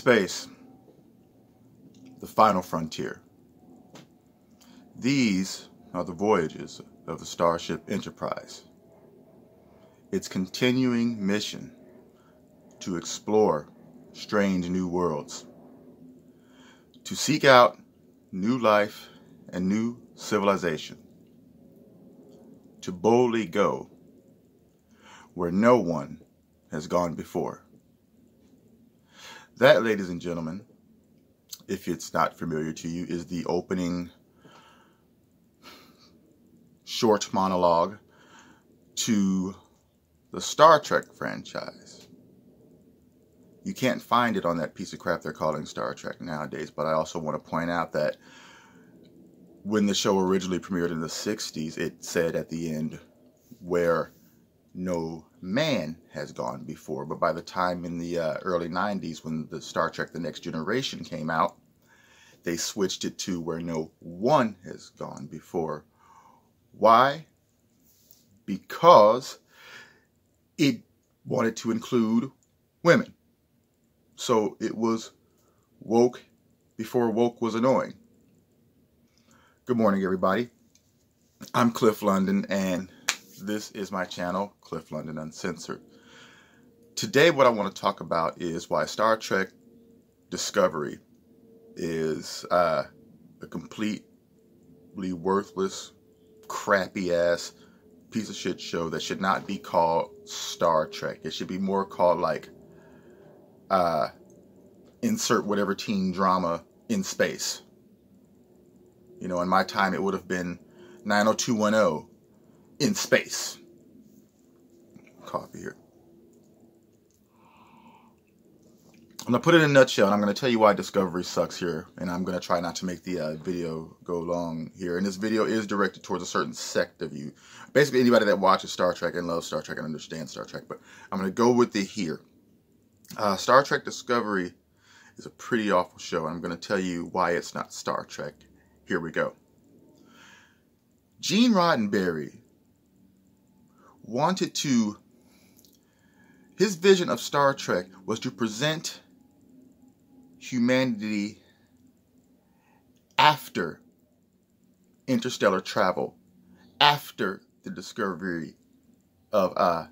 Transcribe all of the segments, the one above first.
space, the final frontier. These are the voyages of the Starship Enterprise. Its continuing mission to explore strange new worlds, to seek out new life and new civilization, to boldly go where no one has gone before. That, ladies and gentlemen, if it's not familiar to you, is the opening short monologue to the Star Trek franchise. You can't find it on that piece of crap they're calling Star Trek nowadays, but I also want to point out that when the show originally premiered in the 60s, it said at the end where no man has gone before. But by the time in the uh, early 90s, when the Star Trek The Next Generation came out, they switched it to where no one has gone before. Why? Because it wanted to include women. So it was woke before woke was annoying. Good morning, everybody. I'm Cliff London, and this is my channel, Cliff London Uncensored. Today, what I want to talk about is why Star Trek Discovery is uh, a completely worthless, crappy ass piece of shit show that should not be called Star Trek. It should be more called like uh, insert whatever teen drama in space. You know, in my time, it would have been 90210 in space. Coffee here. I'm going to put it in a nutshell, and I'm going to tell you why Discovery sucks here, and I'm going to try not to make the uh, video go long here. And this video is directed towards a certain sect of you. Basically, anybody that watches Star Trek and loves Star Trek and understands Star Trek. But I'm going to go with it here. Uh, Star Trek Discovery is a pretty awful show, and I'm going to tell you why it's not Star Trek. Here we go. Gene Roddenberry wanted to, his vision of Star Trek was to present humanity after interstellar travel, after the discovery of uh,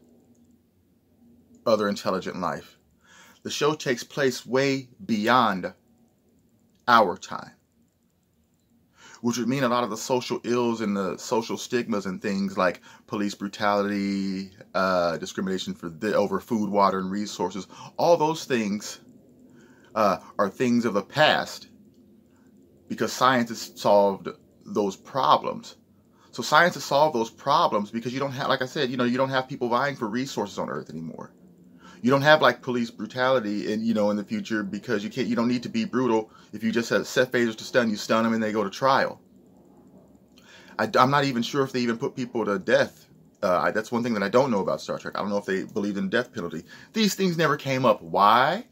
other intelligent life. The show takes place way beyond our time which would mean a lot of the social ills and the social stigmas and things like police brutality, uh, discrimination for the, over food, water, and resources. All those things uh, are things of the past because science has solved those problems. So science has solved those problems because you don't have, like I said, you know, you don't have people vying for resources on Earth anymore. You don't have like police brutality, and you know, in the future because you can't, you don't need to be brutal. If you just have set phasers to stun, you stun them and they go to trial. I, am not even sure if they even put people to death. Uh, I, that's one thing that I don't know about Star Trek. I don't know if they believed in death penalty. These things never came up. Why?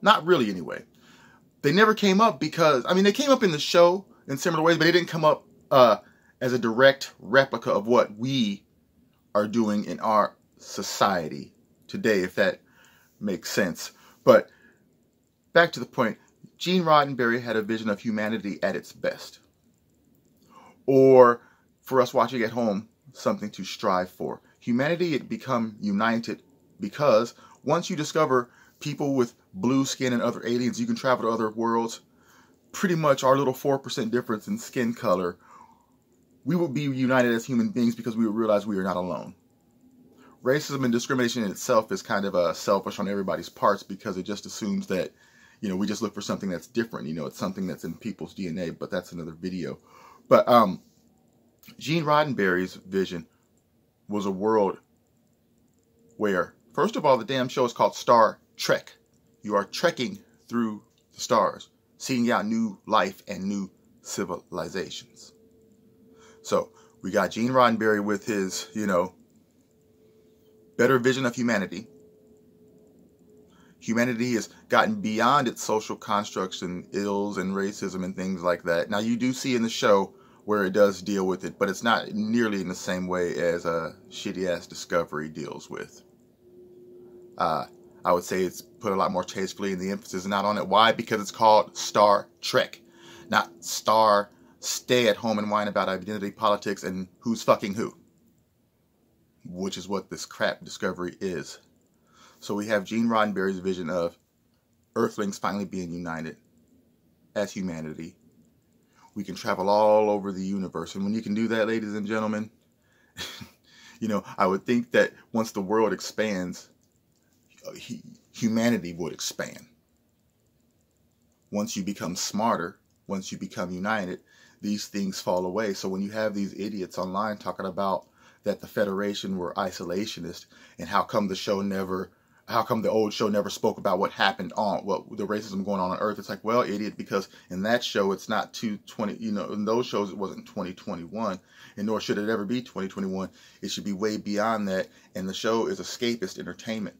Not really, anyway. They never came up because I mean they came up in the show in similar ways, but they didn't come up uh, as a direct replica of what we are doing in our society today, if that makes sense. But back to the point, Gene Roddenberry had a vision of humanity at its best. Or for us watching at home, something to strive for. Humanity had become united because once you discover people with blue skin and other aliens, you can travel to other worlds. Pretty much our little 4% difference in skin color, we will be united as human beings because we will realize we are not alone racism and discrimination in itself is kind of uh, selfish on everybody's parts because it just assumes that, you know, we just look for something that's different. You know, it's something that's in people's DNA, but that's another video. But um, Gene Roddenberry's vision was a world where, first of all, the damn show is called Star Trek. You are trekking through the stars, seeing out new life and new civilizations. So we got Gene Roddenberry with his, you know, better vision of humanity. Humanity has gotten beyond its social constructs and ills and racism and things like that. Now, you do see in the show where it does deal with it, but it's not nearly in the same way as a shitty ass Discovery deals with. Uh, I would say it's put a lot more tastefully, and the emphasis is not on it. Why? Because it's called Star Trek, not Star Stay at home and whine about identity politics and who's fucking who, which is what this crap discovery is. So we have Gene Roddenberry's vision of Earthlings finally being united as humanity. We can travel all over the universe, and when you can do that, ladies and gentlemen. you know, I would think that once the world expands, uh, humanity would expand. Once you become smarter, once you become united, these things fall away. So when you have these idiots online talking about that the Federation were isolationist and how come the show never how come the old show never spoke about what happened on what the racism going on on earth? It's like well idiot because in that show it's not 220 you know in those shows it wasn't 2021 and nor should it ever be 2021 it should be way beyond that and the show is escapist entertainment.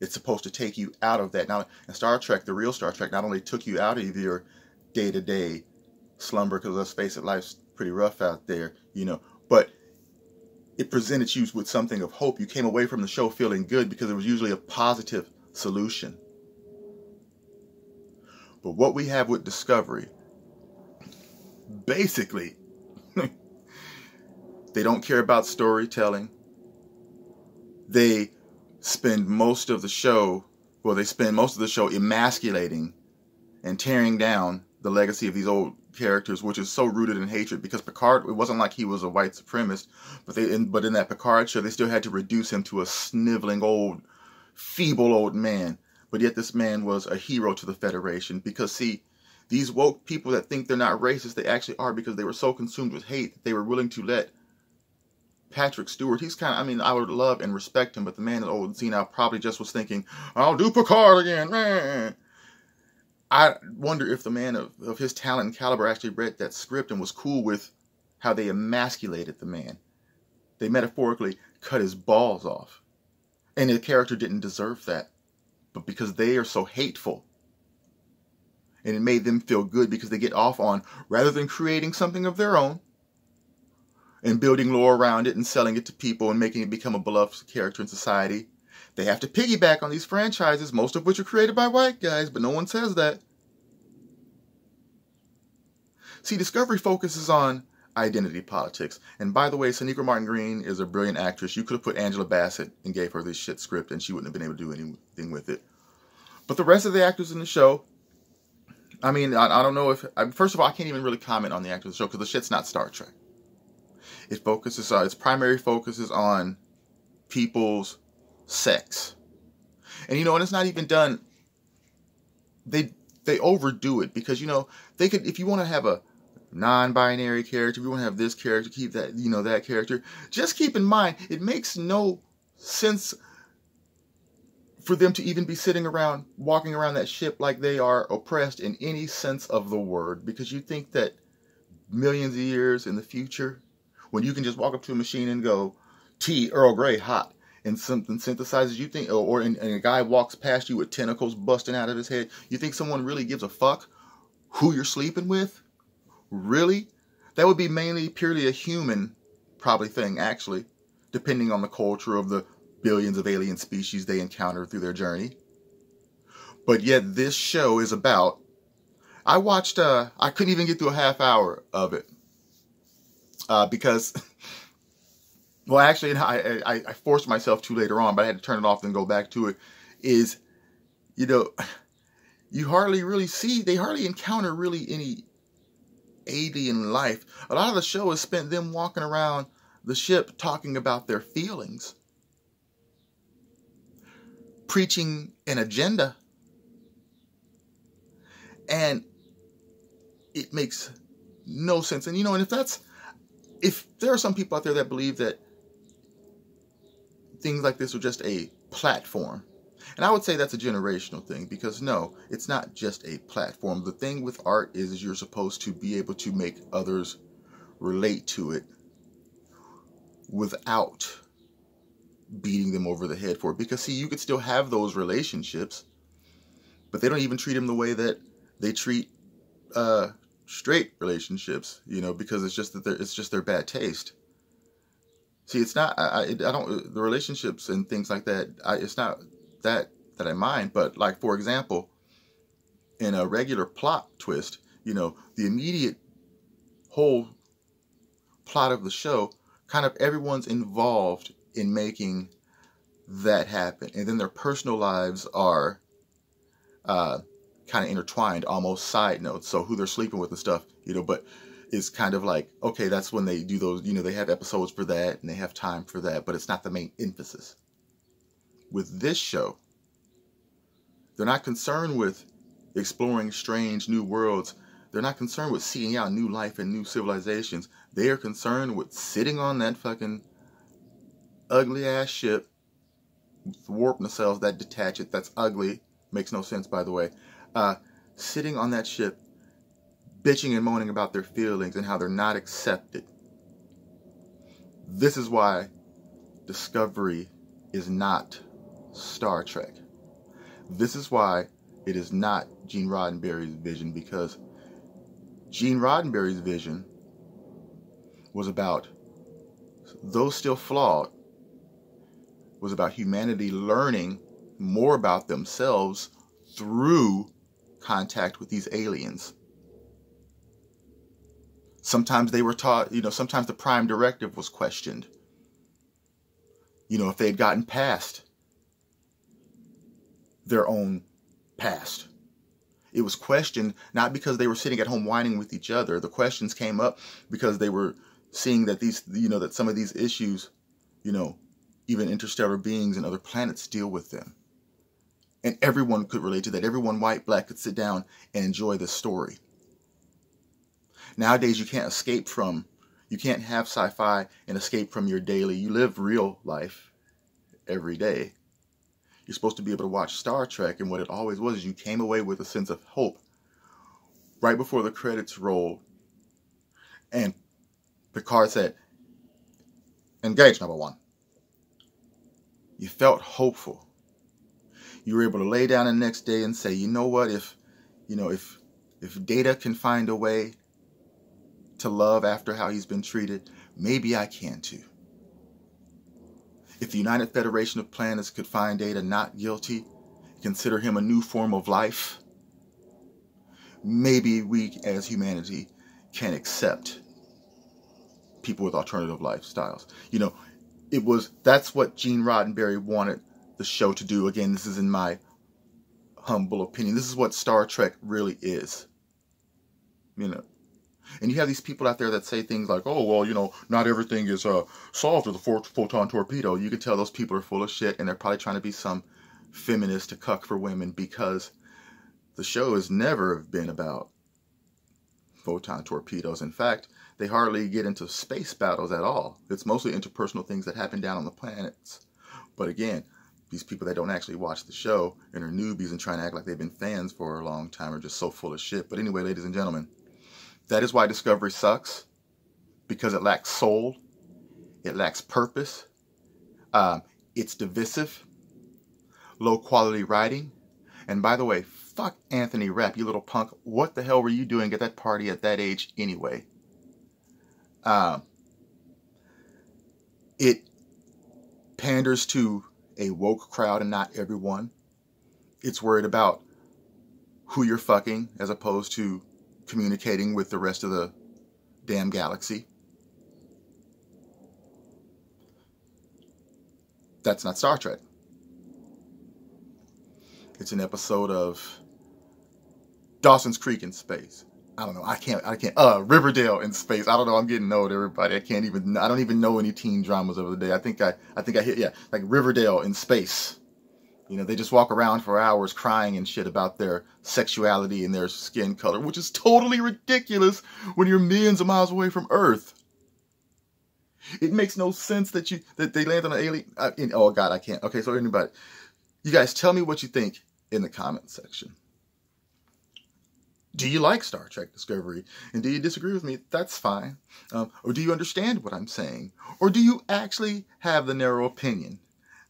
It's supposed to take you out of that. Now, in Star Trek, the real Star Trek not only took you out of your day to day slumber, because let's face it, life's pretty rough out there, you know, but it presented you with something of hope. You came away from the show feeling good because it was usually a positive solution. But what we have with Discovery, basically, they don't care about storytelling. They spend most of the show, well, they spend most of the show emasculating and tearing down the legacy of these old characters, which is so rooted in hatred. Because Picard, it wasn't like he was a white supremacist, but they, in, but in that Picard show, they still had to reduce him to a sniveling old, feeble old man. But yet, this man was a hero to the Federation. Because see, these woke people that think they're not racist, they actually are because they were so consumed with hate that they were willing to let Patrick Stewart, he's kind of, I mean, I would love and respect him, but the man is old and probably just was thinking, I'll do Picard again. I wonder if the man of, of his talent and caliber actually read that script and was cool with how they emasculated the man. They metaphorically cut his balls off. And the character didn't deserve that. But because they are so hateful, and it made them feel good because they get off on, rather than creating something of their own, and building lore around it and selling it to people and making it become a beloved character in society. They have to piggyback on these franchises, most of which are created by white guys, but no one says that. See, Discovery focuses on identity politics. And by the way, Sonequa Martin Green is a brilliant actress. You could have put Angela Bassett and gave her this shit script and she wouldn't have been able to do anything with it. But the rest of the actors in the show, I mean, I, I don't know if, I, first of all, I can't even really comment on the actors of the show because the shit's not Star Trek. It focuses on its primary focus is on people's sex. And you know, and it's not even done they they overdo it because you know, they could if you want to have a non-binary character, if you want to have this character, keep that, you know, that character, just keep in mind it makes no sense for them to even be sitting around walking around that ship like they are oppressed in any sense of the word because you think that millions of years in the future when you can just walk up to a machine and go, tea, Earl Grey, hot, and something synthesizes, you think, or, and, and a guy walks past you with tentacles busting out of his head, you think someone really gives a fuck who you're sleeping with? Really? That would be mainly purely a human, probably thing, actually, depending on the culture of the billions of alien species they encounter through their journey. But yet, this show is about. I watched, uh, I couldn't even get through a half hour of it uh, because, well, actually, I, I, I forced myself to later on, but I had to turn it off and go back to it. Is, you know, you hardly really see, they hardly encounter really any alien life. A lot of the show is spent them walking around the ship talking about their feelings, preaching an agenda. And it makes no sense. And you know, and if that's if there are some people out there that believe that things like this are just a platform, and I would say that's a generational thing because no, it's not just a platform. The thing with art is, is you're supposed to be able to make others relate to it without beating them over the head for it. Because see, you could still have those relationships, but they don't even treat them the way that they treat uh, straight relationships, you know, because it's just that it's just their bad taste. See, it's not. I, I don't. The relationships and things like that. I, it's not that that I mind. But like for example, in a regular plot twist, you know, the immediate whole plot of the show, kind of everyone's involved in making that happen, and then their personal lives are uh, kind of intertwined, almost side notes. So who they're sleeping with and stuff, you know, but it's kind of like okay, that's when they do those. You know, they have episodes for that and they have time for that, but it's not the main emphasis. With this show, they're not concerned with exploring strange new worlds. They're not concerned with seeing out new life and new civilizations. They are concerned with sitting on that fucking ugly ass ship, warp nacelles that detach it. That's ugly. Makes no sense, by the way. Uh, sitting on that ship, bitching and moaning about their feelings and how they're not accepted. This is why Discovery is not Star Trek. This is why it is not Gene Roddenberry's vision because Gene Roddenberry's vision was about, though still flawed, was about humanity learning more about themselves through contact with these aliens. Sometimes they were taught, you know, sometimes the prime directive was questioned. You know, if they had gotten past their own past. It was questioned not because they were sitting at home whining with each other. The questions came up because they were seeing that these, you know, that some of these issues, you know, even interstellar beings and other planets deal with them. And everyone could relate to that. Everyone, white, black, could sit down and enjoy this story. Nowadays, you can't escape from, you can't have sci fi and escape from your daily. You live real life every day. You're supposed to be able to watch Star Trek, and what it always was is you came away with a sense of hope right before the credits rolled. And Picard said, Engage, number one. You felt hopeful. You were able to lay down the next day and say, you know what, if you know, if if Data can find a way to love after how he's been treated, maybe I can too. If the United Federation of Planets could find Data not guilty, consider him a new form of life, maybe we as humanity can accept people with alternative lifestyles. You know, it was that's what Gene Roddenberry wanted the show to do. Again, this is in my humble opinion. This is what Star Trek really is. You know, and you have these people out there that say things like, oh, well, you know, not everything is uh, solved with a photon torpedo. You can tell those people are full of shit and they're probably trying to be some feminist to cuck for women because the show has never been about photon torpedoes. In fact, they hardly get into space battles at all. It's mostly interpersonal things that happen down on the planets. But again, these people that don't actually watch the show and are newbies and trying to act like they've been fans for a long time are just so full of shit. But anyway, ladies and gentlemen, that is why Discovery sucks because it lacks soul, it lacks purpose, um, it's divisive, low quality writing. And by the way, fuck Anthony Rapp, you little punk. What the hell were you doing at that party at that age anyway? Um, it panders to a woke crowd and not everyone. It's worried about who you're fucking as opposed to communicating with the rest of the damn galaxy. That's not Star Trek. It's an episode of Dawson's Creek in space. I don't know. I can't. I can't. Uh, Riverdale in space. I don't know. I'm getting old, everybody. I can't even. I don't even know any teen dramas of the day. I think I. I think I hit. Yeah, like Riverdale in space. You know, they just walk around for hours crying and shit about their sexuality and their skin color, which is totally ridiculous when you're millions of miles away from Earth. It makes no sense that you that they land on an alien. Uh, in, oh God, I can't. Okay, so anybody, you guys, tell me what you think in the comment section. Do you like Star Trek Discovery? And do you disagree with me? That's fine. Um, or do you understand what I'm saying? Or do you actually have the narrow opinion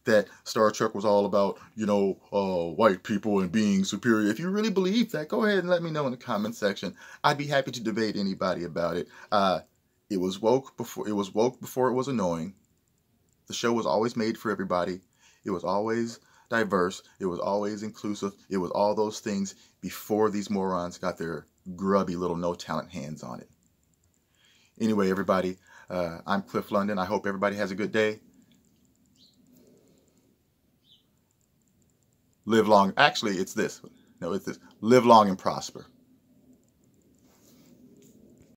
that Star Trek was all about, you know, uh, white people and being superior. If you really believe that, go ahead and let me know in the comment section. I'd be happy to debate anybody about it. Uh, it was woke before it was woke before it was annoying. The show was always made for everybody. It was always diverse. It was always inclusive. It was all those things before these morons got their grubby little no talent hands on it. Anyway, everybody, uh, I'm Cliff London. I hope everybody has a good day. live long. Actually, it's this. No, it's this. Live long and prosper.